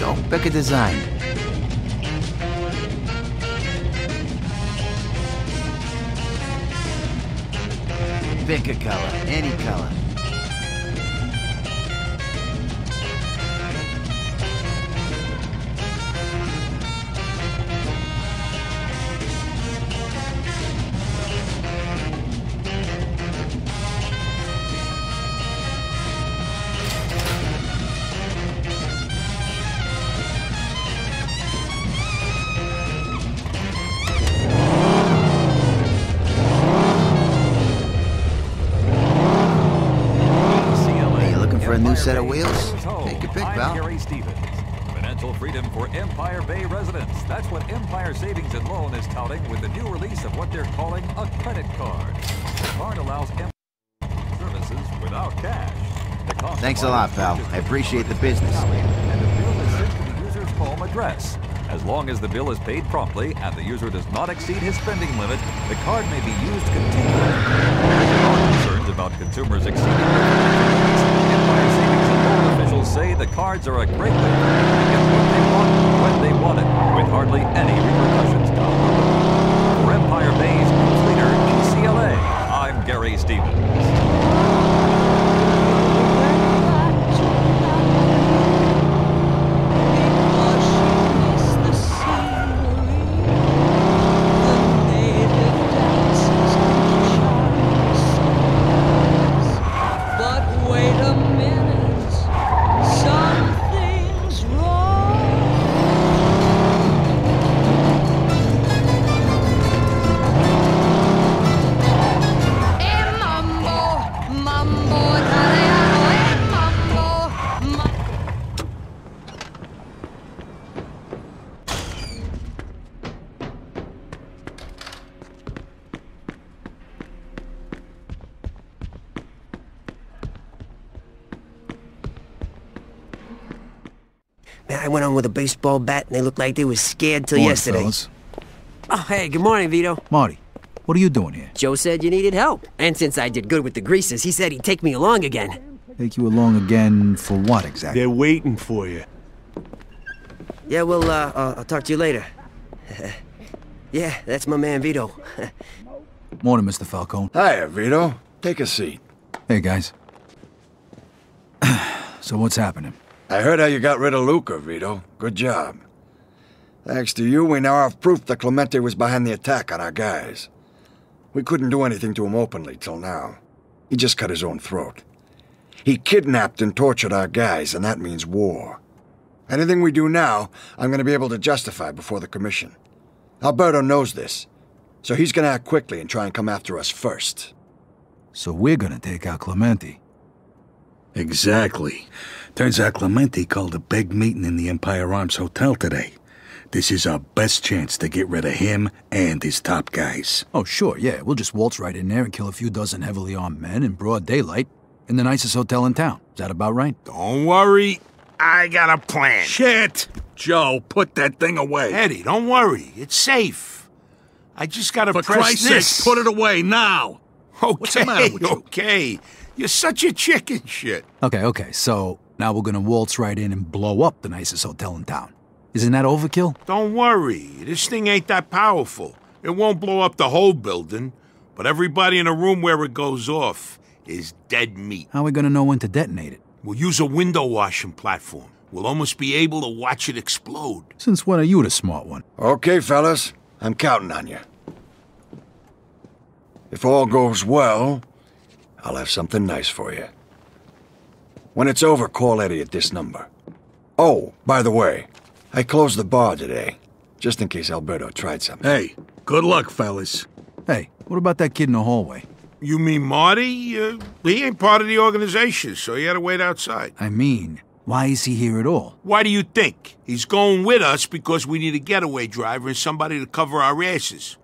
Go. Pick a design. Pick a color. Any color. Set of wheels? Take your pick, I'm pal. Gary Stevens. Financial freedom for Empire Bay residents. That's what Empire Savings and Loan is touting with the new release of what they're calling a credit card. The card allows Empire services without cash. Thanks a lot, pal. I appreciate the business. And the bill is sent to the user's home address. As long as the bill is paid promptly and the user does not exceed his spending limit, the card may be used continually. There are concerns about consumers exceeding their financial limits, Empire Savings and Loan officials say the cards are a great way to get what they want when they want it, with hardly any repercussions down the road. For Empire Bay's leader, ECLA, I'm Gary Stevens. On baseball bat and they looked like they was scared till Morning, yesterday. fellas. Oh, hey, good morning, Vito. Marty, what are you doing here? Joe said you needed help. And since I did good with the greasers, he said he'd take me along again. Take you along again for what exactly? They're waiting for you. Yeah, well, uh, uh, I'll talk to you later. yeah, that's my man Vito. Morning, Mr. Falcone. Hiya, Vito. Take a seat. Hey, guys. so what's happening? I heard how you got rid of Luca, Vito. Good job. Thanks to you, we now have proof that Clemente was behind the attack on our guys. We couldn't do anything to him openly till now. He just cut his own throat. He kidnapped and tortured our guys, and that means war. Anything we do now, I'm going to be able to justify before the Commission. Alberto knows this, so he's going to act quickly and try and come after us first. So we're gonna take out Clemente. Exactly. Turns out Clemente called a big meeting in the Empire Arms Hotel today. This is our best chance to get rid of him and his top guys. Oh, sure, yeah. We'll just waltz right in there and kill a few dozen heavily armed men in broad daylight in the nicest hotel in town. Is that about right? Don't worry. I got a plan. Shit! Joe, put that thing away. Eddie, don't worry. It's safe. I just gotta For press Christ's this. sake, put it away now. Okay, What's the matter with you? okay. You're such a chicken shit. Okay, okay. So now we're gonna waltz right in and blow up the nicest hotel in town. Isn't that overkill? Don't worry. This thing ain't that powerful. It won't blow up the whole building, but everybody in the room where it goes off is dead meat. How are we gonna know when to detonate it? We'll use a window washing platform. We'll almost be able to watch it explode. Since when are you the smart one? Okay, fellas, I'm counting on you. If all goes well, I'll have something nice for you. When it's over, call Eddie at this number. Oh, by the way, I closed the bar today, just in case Alberto tried something. Hey, good luck, fellas. Hey, what about that kid in the hallway? You mean Marty? Uh, he ain't part of the organization, so he had to wait outside. I mean, why is he here at all? Why do you think? He's going with us because we need a getaway driver and somebody to cover our asses.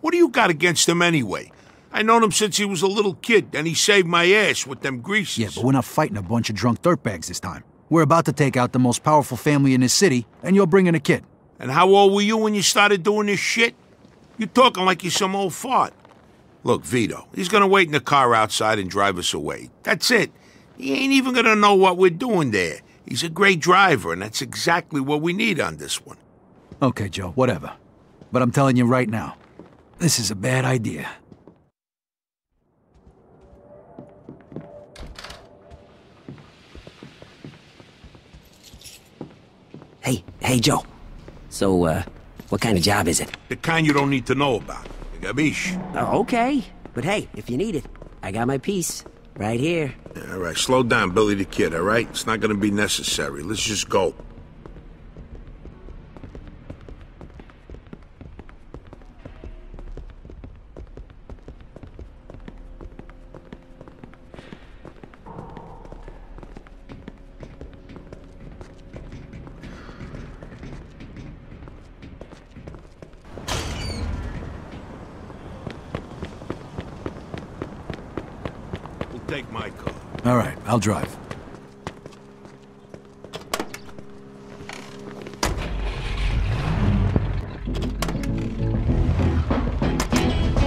What do you got against him anyway? I known him since he was a little kid, and he saved my ass with them greasers. Yeah, but we're not fighting a bunch of drunk dirtbags this time. We're about to take out the most powerful family in this city, and you're bringing a kid. And how old were you when you started doing this shit? You're talking like you're some old fart. Look, Vito, he's gonna wait in the car outside and drive us away. That's it. He ain't even gonna know what we're doing there. He's a great driver, and that's exactly what we need on this one. Okay, Joe, whatever. But I'm telling you right now, this is a bad idea. Hey, hey, Joe. So, uh, what kind of job is it? The kind you don't need to know about. Gabish. Oh, okay. But hey, if you need it, I got my piece. Right here. All right, slow down, Billy the Kid, all right? It's not gonna be necessary. Let's just go. We'll take my car. All right, I'll drive.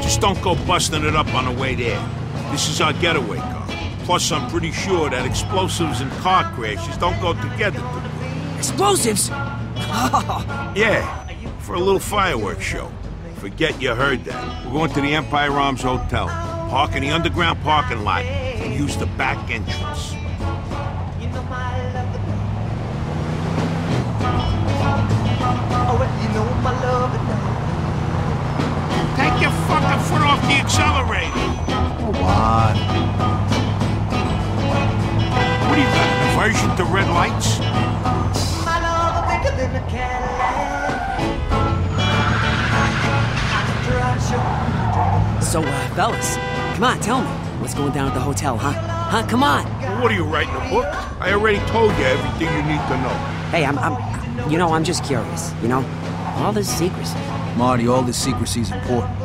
Just don't go busting it up on the way there. This is our getaway car. Plus, I'm pretty sure that explosives and car crashes don't go together. too. Explosives? Yeah, for a little fireworks show. Forget you heard that. We're going to the Empire Arms Hotel. Park in the underground parking lot and use the back entrance. Take your fucking foot off the accelerator. Come on. What do you got, an aversion to red lights? So, uh, fellas, come on, tell me. What's going down at the hotel, huh? Huh? Come on. Well, what are you writing a book? I already told you everything you need to know. Hey, I'm, I'm, you know, I'm just curious, you know? All this secrecy. Marty, all this secrecy is important.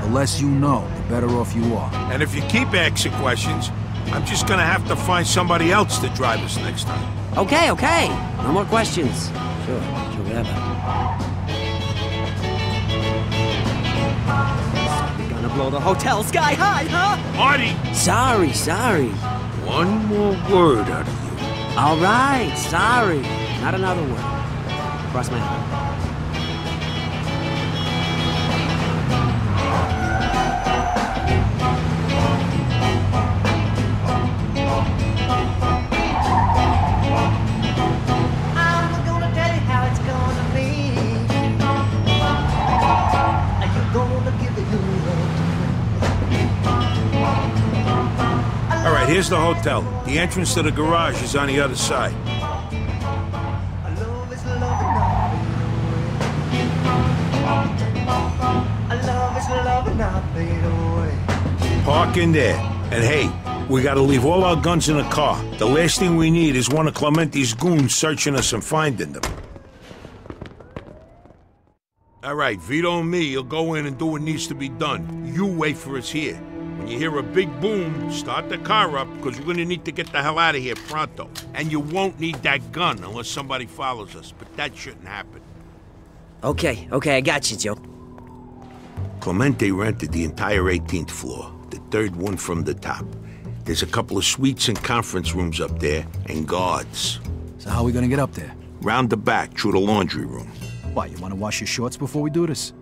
The less you know, the better off you are. And if you keep asking questions, I'm just gonna have to find somebody else to drive us next time. Okay, okay. No more questions. Sure, sure, whatever. Blow the hotel sky high, huh? Marty, Sorry, sorry. one more word out of you. All right, sorry. Not another word. Cross my heart. Here's the hotel. The entrance to the garage is on the other side. Park in there. And hey, we gotta leave all our guns in the car. The last thing we need is one of Clemente's goons searching us and finding them. All right, Vito and me will go in and do what needs to be done. You wait for us here. When you hear a big boom, start the car up, because we're gonna need to get the hell out of here pronto. And you won't need that gun unless somebody follows us, but that shouldn't happen. Okay, okay, I got you, Joe. Clemente rented the entire 18th floor, the third one from the top. There's a couple of suites and conference rooms up there, and guards. So how are we gonna get up there? Round the back, through the laundry room. Why, you wanna wash your shorts before we do this?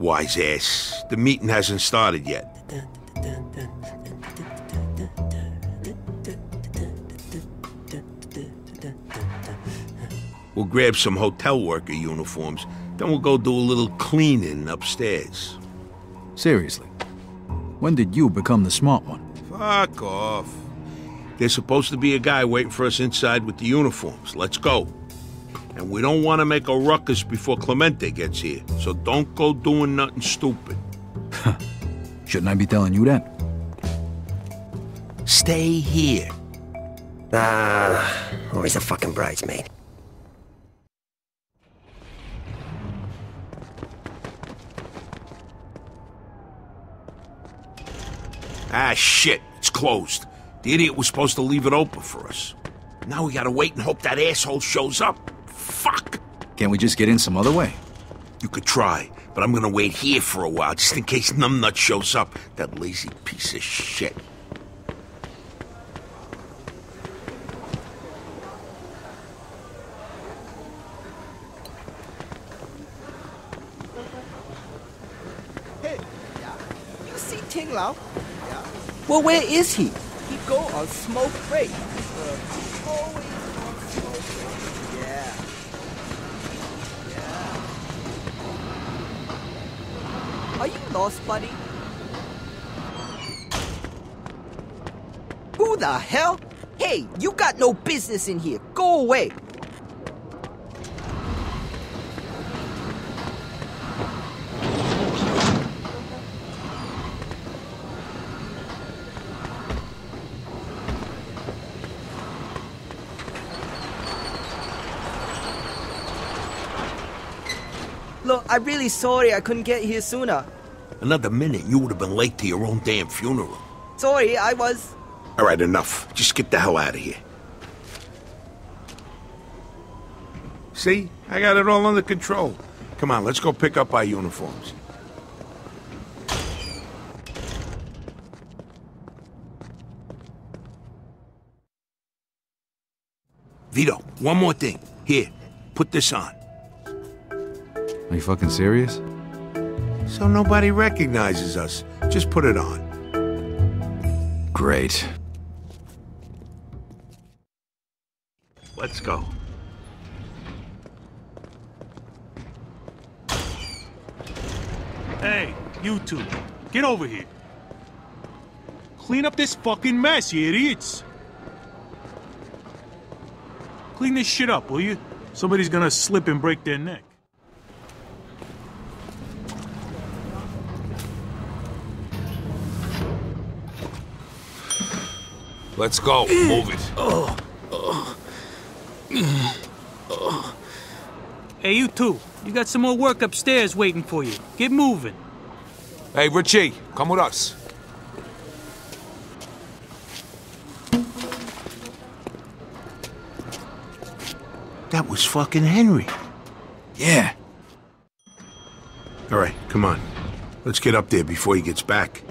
Wise ass. The meeting hasn't started yet. We'll grab some hotel worker uniforms, then we'll go do a little cleaning upstairs. Seriously. When did you become the smart one? Fuck off. There's supposed to be a guy waiting for us inside with the uniforms. Let's go. And we don't want to make a ruckus before Clemente gets here, so don't go doing nothing stupid. Shouldn't I be telling you that? Stay here. Ah, always a fucking bridesmaid. Ah, shit. It's closed. The idiot was supposed to leave it open for us. Now we gotta wait and hope that asshole shows up. Fuck. Can't we just get in some other way? You could try, but I'm gonna wait here for a while just in case Numbnut shows up. That lazy piece of shit. Hey, you see Ting Lao? Well, where is he? He go on smoke break. Uh, always on smoke break. Yeah. Lost, buddy? Who the hell? Hey, you got no business in here. Go away. Look, I'm really sorry I couldn't get here sooner. Another minute, you would have been late to your own damn funeral. Sorry, I was. All right, enough. Just get the hell out of here. See? I got it all under control. Come on, let's go pick up our uniforms. Vito, one more thing. Here, put this on. Are you fucking serious? So nobody recognizes us. Just put it on. Great. Let's go. Hey, you two, get over here. Clean up this fucking mess, you idiots. Clean this shit up, will you? Somebody's gonna slip and break their neck. Let's go. Move it. Hey, you two, you got some more work upstairs waiting for you. Get moving. Hey, Richie, come with us. That was fucking Henry. Yeah. All right, come on. Let's get up there before he gets back.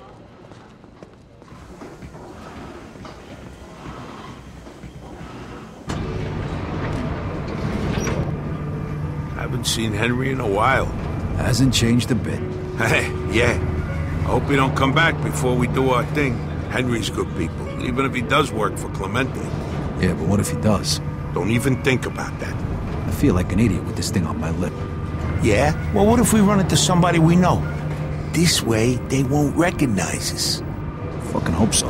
Seen Henry in a while. Hasn't changed a bit. Hey, yeah. I hope he don't come back before we do our thing. Henry's good people, even if he does work for Clemente. Yeah, but what if he does? Don't even think about that. I feel like an idiot with this thing on my lip. Yeah? Well, what if we run into somebody we know? This way, they won't recognize us. Fucking hope so.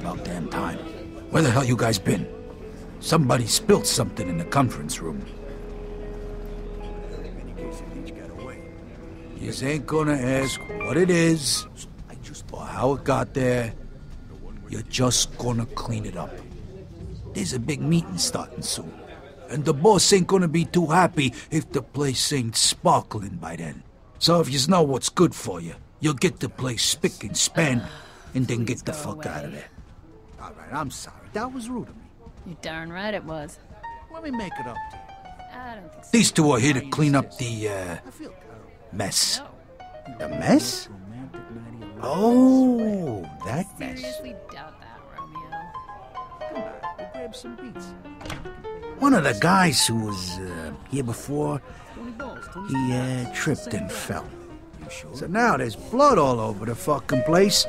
About damn time. Where the hell you guys been? Somebody spilled something in the conference room. Yous ain't gonna ask what it is or how it got there. You're just gonna clean it up. There's a big meeting starting soon. And the boss ain't gonna be too happy if the place ain't sparkling by then. So if you know what's good for you, you'll get the place spick and span and then get the fuck out of there. All right, I'm sorry. That was rude of me. You're darn right it was. Let me make it up to you. I don't think so. These two are here to clean up the, uh, mess. The mess? Oh, that mess. Seriously doubt that, Romeo. grab some beats. One of the guys who was uh, here before, he uh, tripped and fell. So now there's blood all over the fucking place,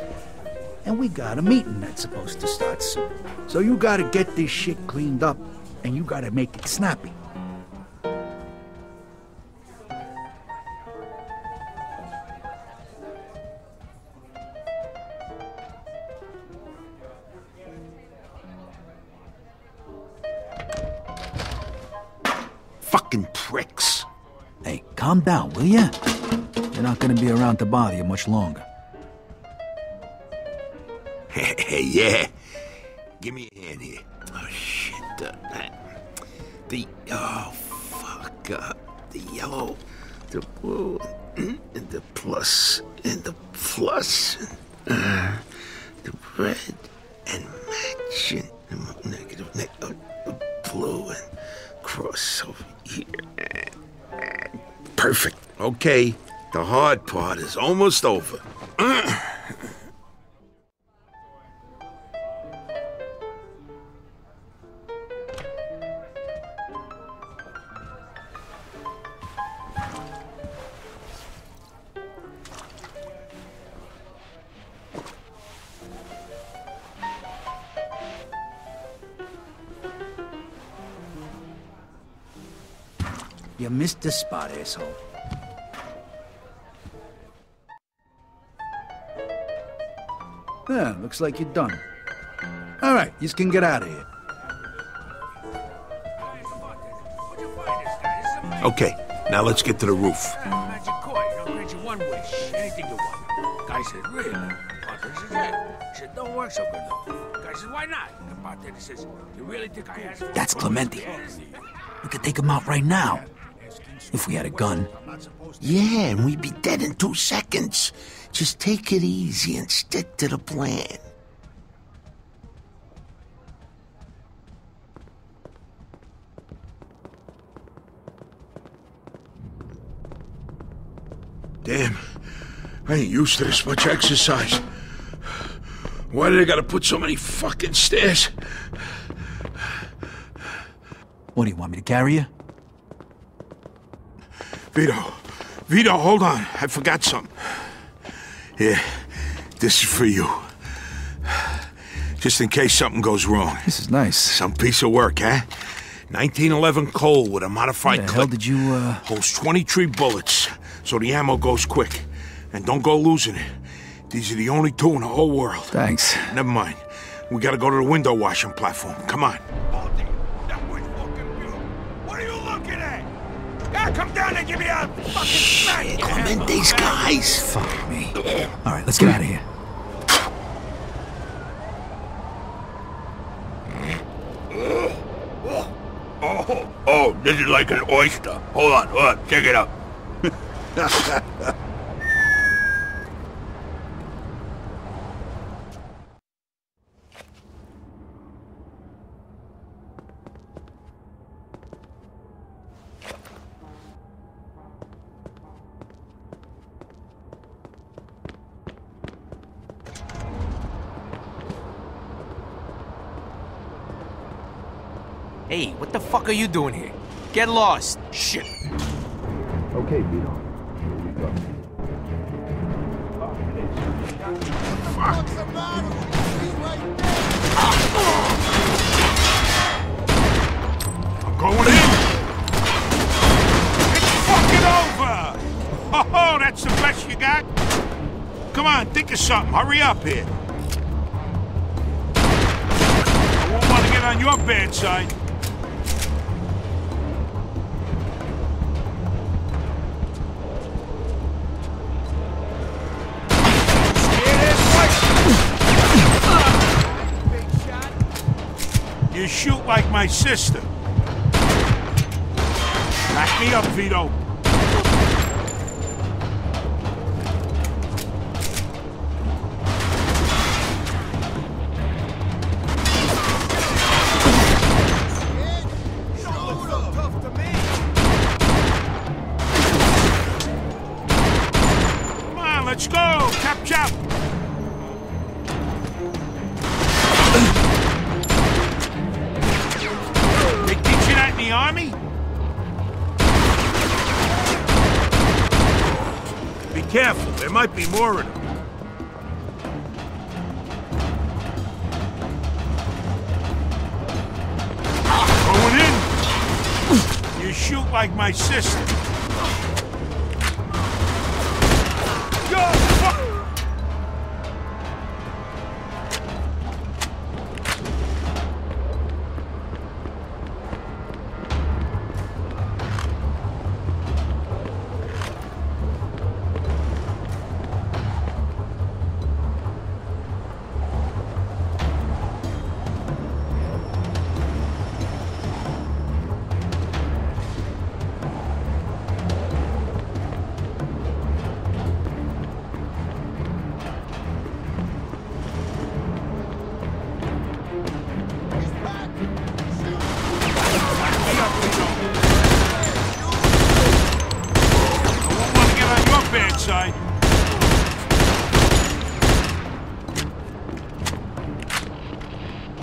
and we got a meeting that's supposed to start soon. So you gotta get this shit cleaned up, and you gotta make it snappy. Fucking pricks. Hey, calm down, will ya? They're not gonna be around to bother you much longer. Yeah. Give me a hand here. Oh, shit. The, the oh, fuck. Uh, the yellow, the blue, and the plus, and the plus, uh, the red, and matching, and negative, ne- uh, blue, and cross over here. Perfect. Okay, the hard part is almost over. You missed the spot, asshole. Yeah, looks like you're done. All right, you can get out of here. Okay, now let's get to the roof. Magic coin, I'll grant you one wish. Anything you want. Guy said, really? Bartender says, yeah. He said, don't work so good though. Guy says, why not? The bartender says, you really think I asked for That's Clemente. We could take him out right now. If we had a gun. Yeah, and we'd be dead in two seconds. Just take it easy and stick to the plan. Damn, I ain't used to this much exercise. Why do they gotta put so many fucking stairs? What do you want me to carry you? Vito, Vito, hold on. I forgot something. Here, this is for you. Just in case something goes wrong. This is nice. Some piece of work, huh? 1911 Colt with a modified the clip. hell did you, uh... Holds 23 bullets, so the ammo goes quick. And don't go losing it. These are the only two in the whole world. Thanks. Never mind. We gotta go to the window washing platform. Come on. Fucking smack. Clemente's guys. Fuck me. All right, let's get out of here. Oh, oh, this is like an oyster. Hold on, hold on. Check it out. the fuck are you doing here? Get lost. Shit. Okay, Vito. I'm going in. It's fucking over. Oh, that's the best you got? Come on, think of something. Hurry up here. I won't want to get on your bad side. Shoot like my sister. Back me up, Vito. Might be more of them. Going in. You shoot like my sister.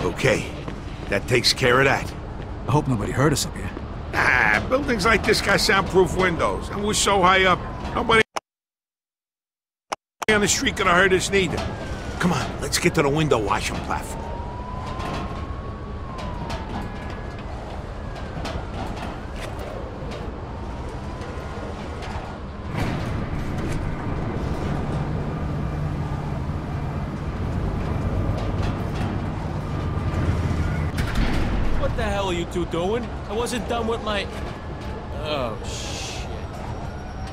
Okay, that takes care of that. I hope nobody heard us up here. Ah, buildings like this got soundproof windows, and we're so high up, nobody on the street could have heard us neither. Come on, let's get to the window washing platform. Two doing? I wasn't done with my... Oh, shit.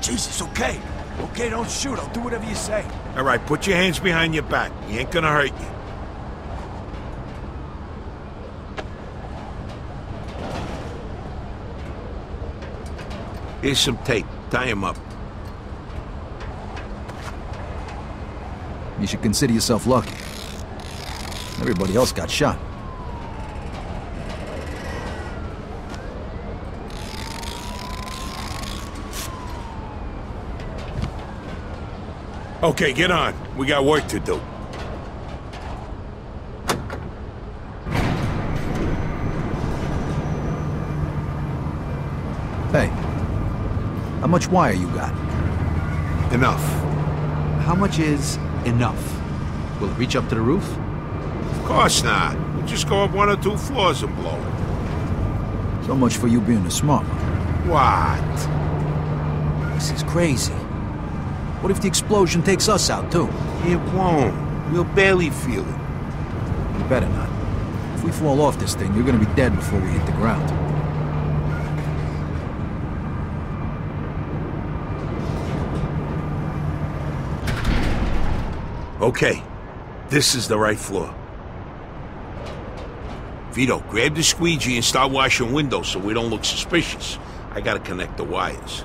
Jesus, okay. Okay, don't shoot. I'll do whatever you say. All right, put your hands behind your back. He ain't gonna hurt you. Here's some tape. Tie him up. You should consider yourself lucky. Everybody else got shot. Okay, get on. We got work to do. Hey, how much wire you got? Enough. How much is enough? Will it reach up to the roof? Of course not. We'll just go up one or two floors and blow it. So much for you being a smart one. What? This is crazy. What if the explosion takes us out, too? It won't. We'll barely feel it. You better not. If we fall off this thing, you're gonna be dead before we hit the ground. Okay, this is the right floor. Vito, grab the squeegee and start washing windows so we don't look suspicious. I gotta connect the wires.